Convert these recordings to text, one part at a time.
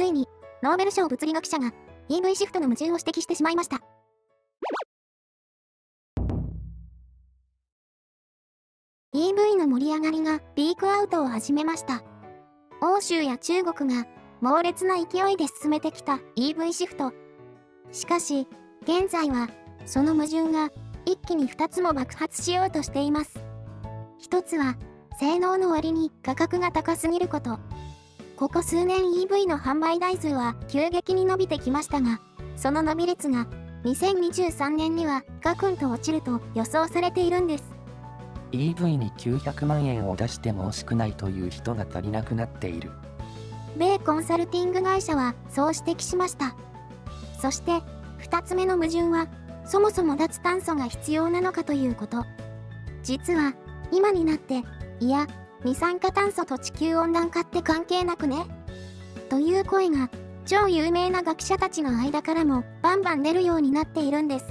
ついに、ノーベル賞物理学者が EV シフトの矛盾を指摘してしまいました。EV の盛り上がりがピークアウトを始めました。欧州や中国が猛烈な勢いで進めてきた EV シフト。しかし、現在はその矛盾が一気に2つも爆発しようとしています。1つは、性能の割に価格が高すぎること。ここ数年 EV の販売台数は急激に伸びてきましたが、その伸び率が2023年にはガクンと落ちると予想されているんです。EV に900万円を出しても惜しくないという人が足りなくなっている。米コンサルティング会社はそう指摘しました。そして2つ目の矛盾はそもそも脱炭素が必要なのかということ。実は今になっていや二酸化炭素と地球温暖化って関係なくね？という声が超有名な学者たちの間からもバンバン出るようになっているんです。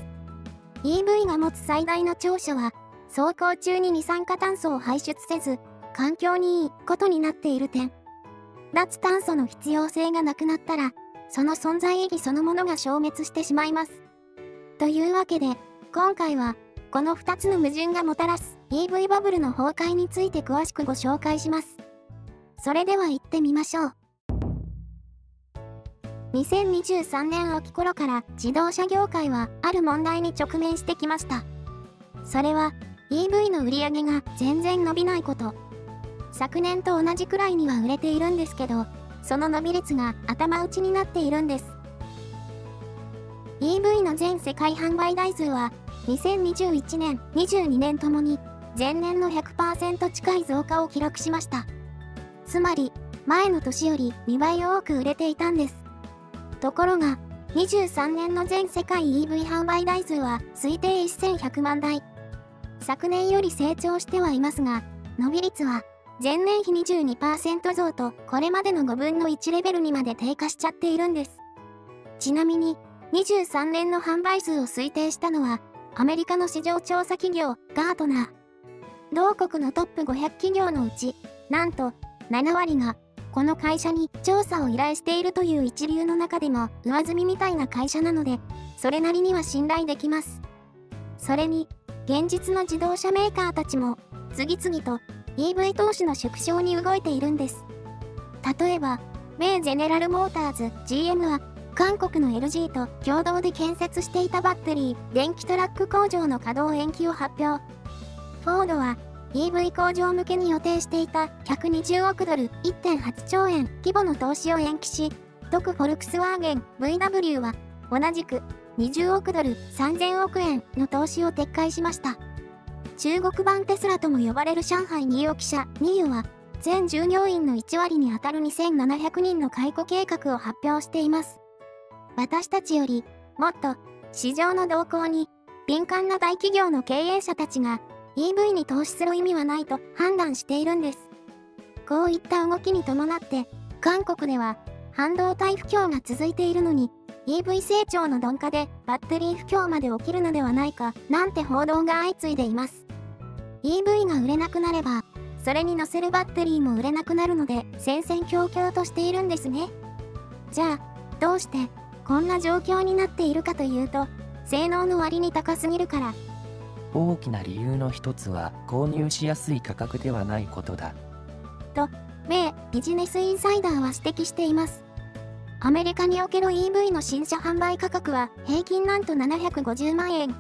EV が持つ最大の長所は走行中に二酸化炭素を排出せず環境にいいことになっている点。脱炭素の必要性がなくなったらその存在意義そのものが消滅してしまいます。というわけで今回はこの2つの矛盾がもたらす EV バブルの崩壊について詳しくご紹介します。それでは行ってみましょう。2023年秋頃から自動車業界はある問題に直面してきました。それは EV の売り上げが全然伸びないこと。昨年と同じくらいには売れているんですけど、その伸び率が頭打ちになっているんです。EV の全世界販売台数は2021年、22年ともに前年の100%近い増加を記録しました。つまり、前の年より2倍多く売れていたんです。ところが、23年の全世界 EV 販売台数は推定1100万台。昨年より成長してはいますが、伸び率は前年比22%増とこれまでの5分の1レベルにまで低下しちゃっているんです。ちなみに、23年の販売数を推定したのはアメリカの市場調査企業ガートナー。同国のトップ500企業のうち、なんと7割がこの会社に調査を依頼しているという一流の中でも上積みみたいな会社なので、それなりには信頼できます。それに、現実の自動車メーカーたちも次々と EV 投資の縮小に動いているんです。例えば、米ゼネラルモーターズ GM は韓国の LG と共同で建設していたバッテリー、電気トラック工場の稼働延期を発表。フォードは EV 工場向けに予定していた120億ドル1.8兆円規模の投資を延期し、特フォルクスワーゲン VW は同じく20億ドル3000億円の投資を撤回しました。中国版テスラとも呼ばれる上海ニーオ記者ニーユは全従業員の1割にあたる2700人の解雇計画を発表しています。私たちよりもっと市場の動向に敏感な大企業の経営者たちが EV に投資する意味はないと判断しているんです。こういった動きに伴って韓国では半導体不況が続いているのに EV 成長の鈍化でバッテリー不況まで起きるのではないかなんて報道が相次いでいます。EV が売れなくなればそれに乗せるバッテリーも売れなくなるので戦々恐々としているんですね。じゃあどうしてこんな状況になっているかというと、性能の割に高すぎるから。大きな理由の一つは購入しやすい価格ではないことだ。と、米ビジネスインサイダーは指摘しています。アメリカにおける EV の新車販売価格は平均なんと750万円。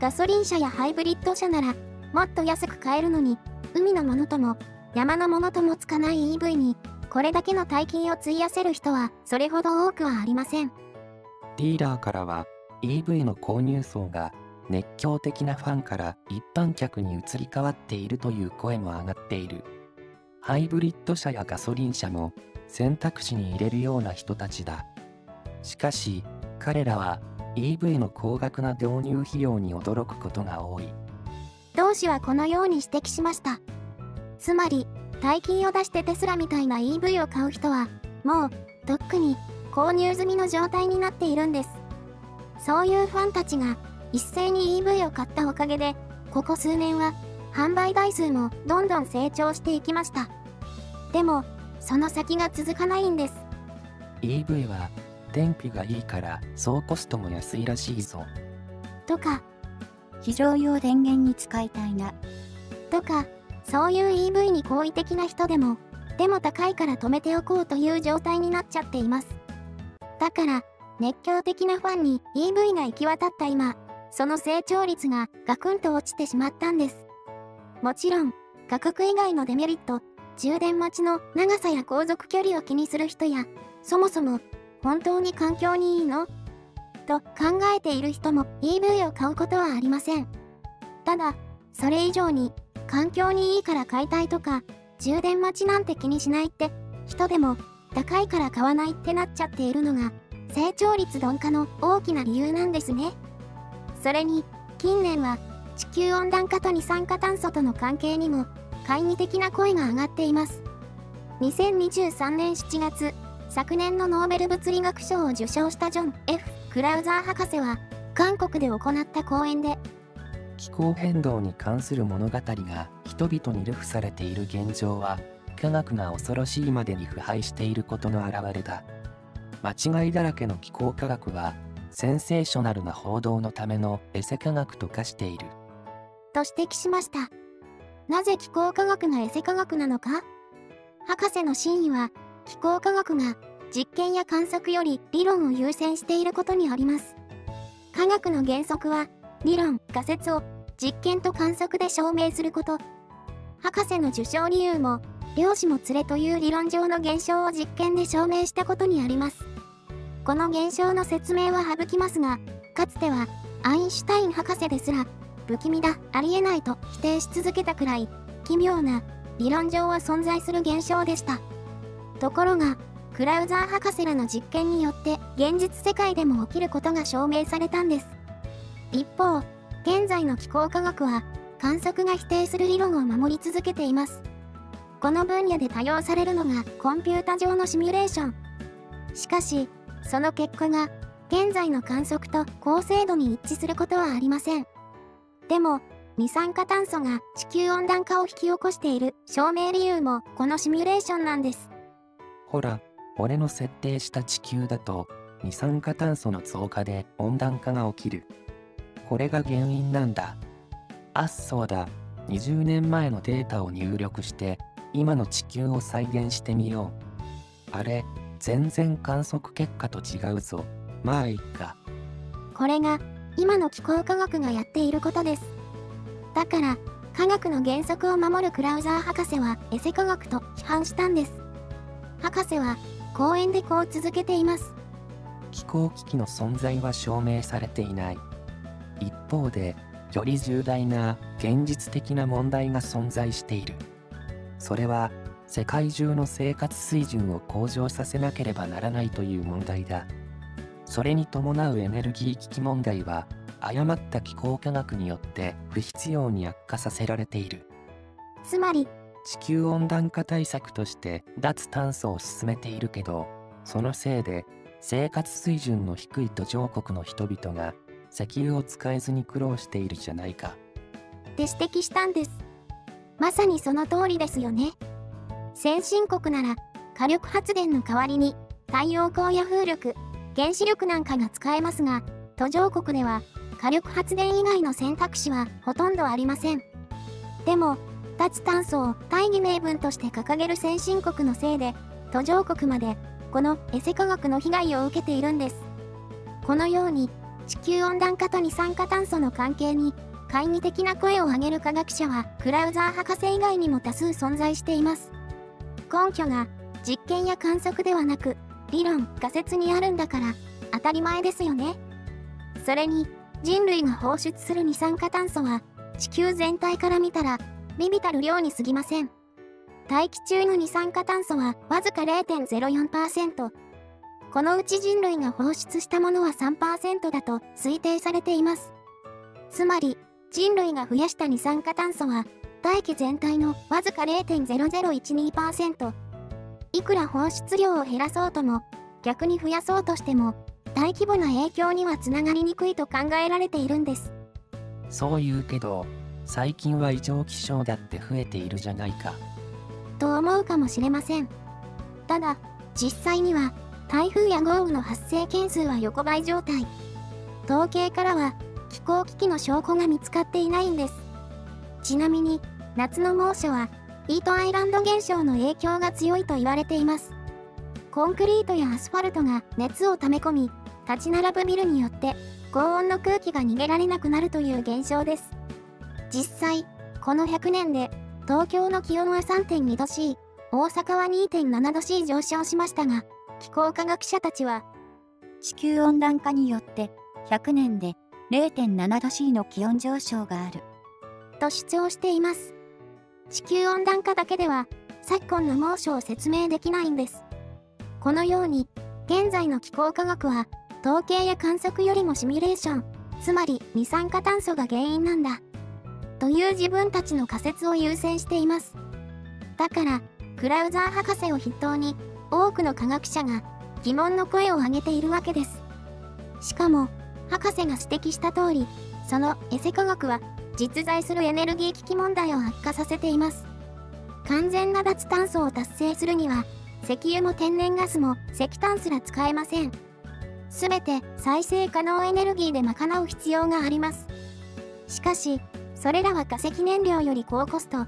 ガソリン車やハイブリッド車ならもっと安く買えるのに、海のものとも山のものともつかない EV にこれだけの大金を費やせる人はそれほど多くはありません。ディーラーからは EV の購入層が熱狂的なファンから一般客に移り変わっているという声も上がっている。ハイブリッド車やガソリン車も選択肢に入れるような人たちだ。しかし、彼らは EV の高額な導入費用に驚くことが多い。同志はこのように指摘しました。つまり、大金を出してテスラみたいな EV を買う人は、もう、とっくに購入済みの状態になっているんです。そういうファンたちが一斉に EV を買ったおかげで、ここ数年は販売台数もどんどん成長していきました。でも、その先が続かないんです。EV は電費がいいから総コストも安いらしいぞ。とか、非常用電源に使いたいな。とか、そういう EV に好意的な人でも、でも高いから止めておこうという状態になっちゃっています。だから、熱狂的なファンに EV が行き渡った今、その成長率がガクンと落ちてしまったんです。もちろん、価格以外のデメリット、充電待ちの長さや航続距離を気にする人や、そもそも、本当に環境にいいの？と考えている人も EV を買うことはありません。ただ、それ以上に、環境にいいから買いたいとか、充電待ちなんて気にしないって、人でも、高いから買わないってなっちゃっているのが、成長率鈍化の大きな理由なんですね。それに、近年は、地球温暖化と二酸化炭素との関係にも、懐疑的な声が上がっています。2023年7月、昨年のノーベル物理学賞を受賞したジョン・ F・ クラウザー博士は、韓国で行った講演で、気候変動に関する物語が人々に流布されている現状は科学が恐ろしいまでに腐敗していることの表れだ間違いだらけの気候科学はセンセーショナルな報道のためのエセ科学と化していると指摘しましたなぜ気候科学がエセ科学なのか？博士の真意は気候科学が実験や観測より理論を優先していることにあります科学の原則は理論、仮説を実験と観測で証明すること。博士の受賞理由も、量子も連れという理論上の現象を実験で証明したことにあります。この現象の説明は省きますが、かつてはアインシュタイン博士ですら、不気味だ、ありえないと否定し続けたくらい、奇妙な理論上は存在する現象でした。ところが、クラウザー博士らの実験によって現実世界でも起きることが証明されたんです。一方、現在の気候科学は観測が否定する理論を守り続けています。この分野で多用されるのがコンピュータ上のシミュレーション。しかし、その結果が現在の観測と高精度に一致することはありません。でも、二酸化炭素が地球温暖化を引き起こしている証明理由もこのシミュレーションなんです。ほら、俺の設定した地球だと二酸化炭素の増加で温暖化が起きる。これが原因なんだ。あっそうだ。20年前のデータを入力して今の地球を再現してみよう。あれ、全然観測結果と違うぞ。まあいっか。これが今の気候科学がやっていることです。だから科学の原則を守るクラウザー博士はエセ科学と批判したんです。博士は講演でこう続けています。気候危機の存在は証明されていない。一方で、より重大な現実的な問題が存在している。それは、世界中の生活水準を向上させなければならないという問題だ。それに伴うエネルギー危機問題は、誤った気候科学によって不必要に悪化させられている。つまり、地球温暖化対策として脱炭素を進めているけど、そのせいで生活水準の低い途上国の人々が石油を使えずに苦労しているじゃないか。って指摘したんです。まさにその通りですよね。先進国なら火力発電の代わりに太陽光や風力、原子力なんかが使えますが、途上国では火力発電以外の選択肢はほとんどありません。でも、脱炭素を大義名分として掲げる先進国のせいで、途上国までこのエセ科学の被害を受けているんです。このように地球温暖化と二酸化炭素の関係に懐疑的な声を上げる科学者はクラウザー博士以外にも多数存在しています。根拠が実験や観測ではなく理論、仮説にあるんだから当たり前ですよね。それに人類が放出する二酸化炭素は地球全体から見たら微々たる量に過ぎません。大気中の二酸化炭素はわずか0.04%、このうち人類が放出したものは3%だと推定されています。つまり、人類が増やした二酸化炭素は、大気全体のわずか0.0012%。いくら放出量を減らそうとも、逆に増やそうとしても、大規模な影響にはつながりにくいと考えられているんです。そう言うけど、最近は異常気象だって増えているじゃないか。と思うかもしれません。ただ、実際には台風や豪雨の発生件数は横ばい状態。統計からは気候危機の証拠が見つかっていないんです。ちなみに、夏の猛暑はヒートアイランド現象の影響が強いと言われています。コンクリートやアスファルトが熱を溜め込み、立ち並ぶビルによって高温の空気が逃げられなくなるという現象です。実際、この100年で東京の気温は3.2度 C、大阪は2.7度 C 上昇しましたが、気候科学者たちは、地球温暖化によって100年で0.7度 C の気温上昇がある。と主張しています。地球温暖化だけでは昨今の猛暑を説明できないんです。このように、現在の気候科学は統計や観測よりもシミュレーション、つまり二酸化炭素が原因なんだ。という自分たちの仮説を優先しています。だから、クラウザー博士を筆頭に、多くの科学者が疑問の声を上げているわけです。しかも、博士が指摘した通り、そのエセ科学は実在するエネルギー危機問題を悪化させています。完全な脱炭素を達成するには、石油も天然ガスも石炭すら使えません。すべて再生可能エネルギーで賄う必要があります。しかし、それらは化石燃料より高コスト。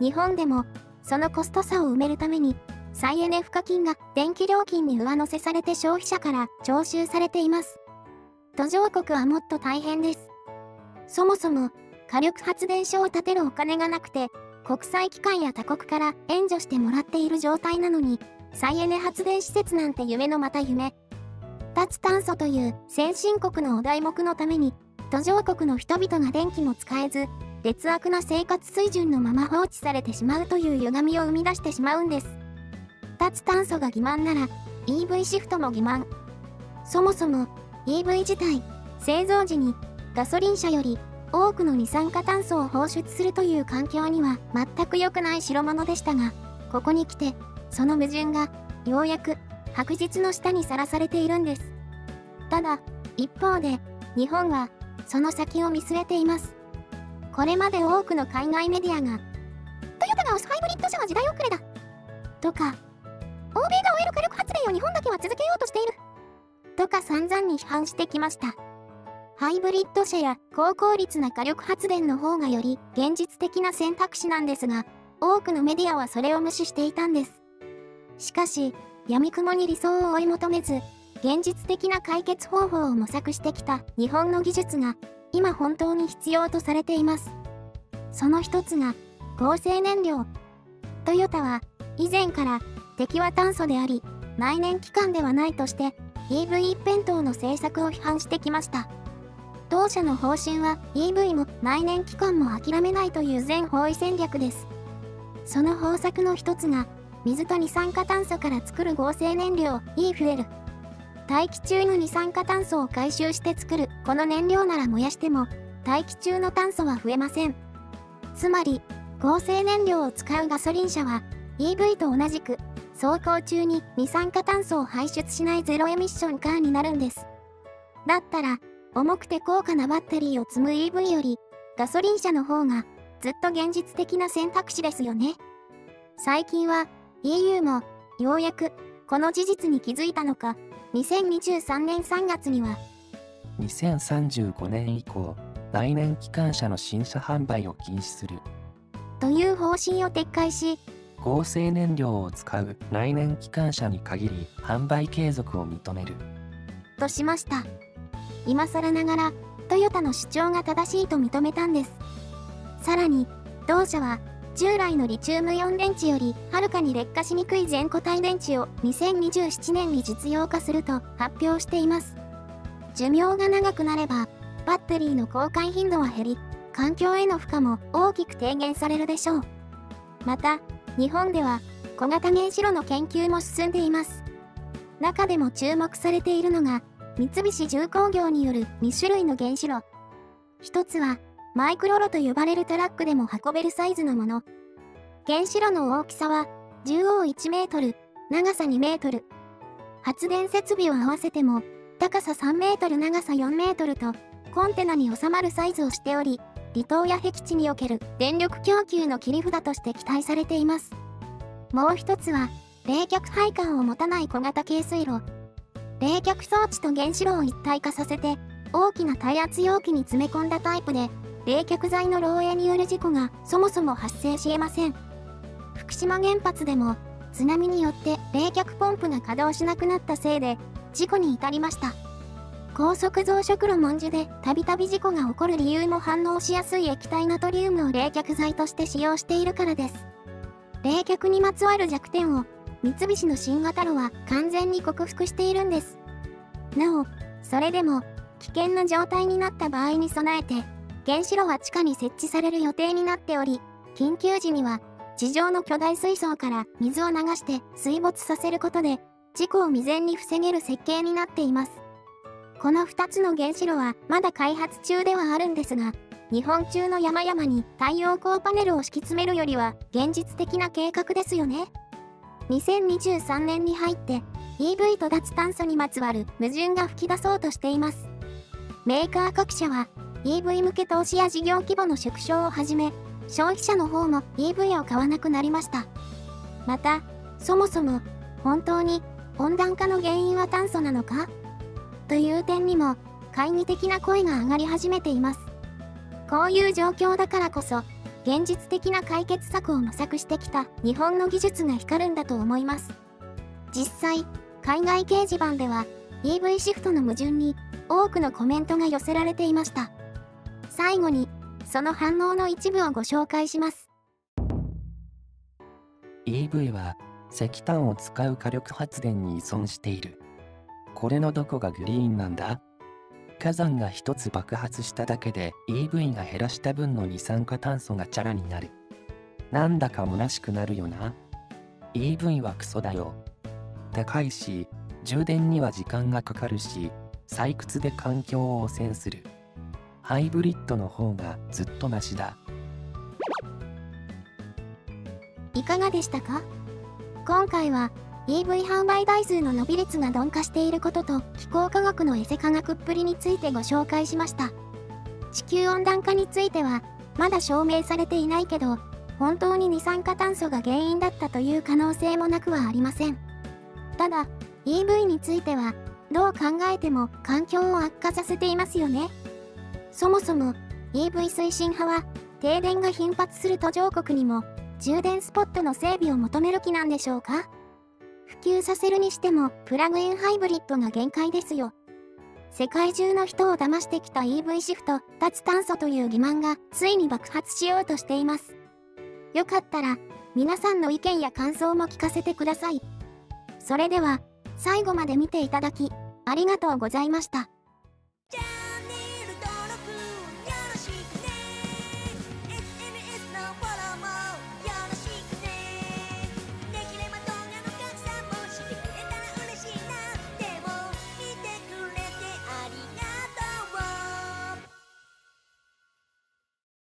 日本でも、そのコスト差を埋めるために、再エネ賦課金が電気料金に上乗せされて消費者から徴収されています。途上国はもっと大変です。そもそも、火力発電所を建てるお金がなくて、国際機関や他国から援助してもらっている状態なのに、再エネ発電施設なんて夢のまた夢。脱炭素という先進国のお題目のために、途上国の人々が電気も使えず、劣悪な生活水準のまま放置されてしまうという歪みを生み出してしまうんです。脱炭素が欺瞞なら、EV シフトも欺瞞。そもそも、EV 自体、製造時にガソリン車より多くの二酸化炭素を放出するという環境には全く良くない代物でしたが、ここに来て、その矛盾が、ようやく、白日の下にさらされているんです。ただ、一方で、日本は、その先を見据えています。これまで多くの海外メディアが、トヨタが推すハイブリッド車は時代遅れだ。とか、欧米が終える火力発電を日本だけは続けようとしている。とか散々に批判してきました。ハイブリッド車や高効率な火力発電の方がより現実的な選択肢なんですが、多くのメディアはそれを無視していたんです。しかし、闇雲に理想を追い求めず、現実的な解決方法を模索してきた日本の技術が、今本当に必要とされています。その一つが、合成燃料。トヨタは、以前から敵は炭素であり、内燃機関ではないとして、EV 一辺倒の政策を批判してきました。当社の方針は EV も内燃機関も諦めないという全方位戦略です。その方策の一つが、水と二酸化炭素から作る合成燃料 e フエル。大気中の二酸化炭素を回収して作るこの燃料なら燃やしても、大気中の炭素は増えません。つまり、合成燃料を使うガソリン車は EV と同じく走行中に二酸化炭素を排出しないゼロエミッションカーになるんです。だったら、重くて高価なバッテリーを積む EV より、ガソリン車の方がずっと現実的な選択肢ですよね。最近は EU もようやくこの事実に気づいたのか、2023年3月には2035年以降、来年機関車の新車販売を禁止する。という方針を撤回し、合成燃料を使う来年機関車に限り販売継続を認める。としました。今更ながらトヨタの主張が正しいと認めたんです。さらに同社は従来のリチウムイオン電池よりはるかに劣化しにくい全固体電池を2027年に実用化すると発表しています。寿命が長くなればバッテリーの交換頻度は減り環境への負荷も大きく低減されるでしょう。また日本では小型原子炉の研究も進んでいます。中でも注目されているのが三菱重工業による2種類の原子炉。一つは、マイクロ炉と呼ばれるトラックでも運べるサイズのもの。原子炉の大きさは、縦横1メートル、長さ2メートル。発電設備を合わせても、高さ3メートル長さ4メートルと、コンテナに収まるサイズをしており、離島や僻地における電力供給の切り札として期待されています。もう一つは、冷却配管を持たない小型軽水炉。冷却装置と原子炉を一体化させて、大きな耐圧容器に詰め込んだタイプで、冷却剤の漏洩による事故がそもそも発生し得ません。福島原発でも、津波によって冷却ポンプが稼働しなくなったせいで、事故に至りました。高速増殖炉文字でたびたび事故が起こる理由も反応しやすい液体ナトリウムを冷却剤として使用しているからです。冷却にまつわる弱点を三菱の新型炉は完全に克服しているんです。なお、それでも危険な状態になった場合に備えて、原子炉は地下に設置される予定になっており、緊急時には地上の巨大水槽から水を流して水没させることで、事故を未然に防げる設計になっています。この2つの原子炉はまだ開発中ではあるんですが、日本中の山々に太陽光パネルを敷き詰めるよりは現実的な計画ですよね。2023年に入って EV と脱炭素にまつわる矛盾が噴き出そうとしています。メーカー各社は EV 向け投資や事業規模の縮小をはじめ、消費者の方も EV を買わなくなりました。また、そもそも本当に温暖化の原因は炭素なのか？という点にも懐疑的な声が上がり始めています。こういう状況だからこそ、現実的な解決策を模索してきた日本の技術が光るんだと思います。実際、海外掲示板では EV シフトの矛盾に多くのコメントが寄せられていました。最後に、その反応の一部をご紹介します。EV は石炭を使う火力発電に依存している。これのどこがグリーンなんだ？火山が一つ爆発しただけで EV が減らした分の二酸化炭素がチャラになる。なんだか虚しくなるよな。EV はクソだよ。高いし、充電には時間がかかるし、採掘で環境を汚染する。ハイブリッドの方がずっとマシだ。いかがでしたか？今回は EV 販売台数の伸び率が鈍化していることと気候科学のエセ科学っぷりについてご紹介しました。地球温暖化についてはまだ証明されていないけど本当に二酸化炭素が原因だったという可能性もなくはありません。ただ EV についてはどう考えても環境を悪化させていますよね。そもそも EV 推進派は停電が頻発する途上国にも充電スポットの整備を求める気なんでしょうか？普及させるにしてもプラグインハイブリッドが限界ですよ。世界中の人を騙してきた EV シフト、脱炭素という欺瞞がついに爆発しようとしています。よかったら皆さんの意見や感想も聞かせてください。それでは最後まで見ていただきありがとうございました。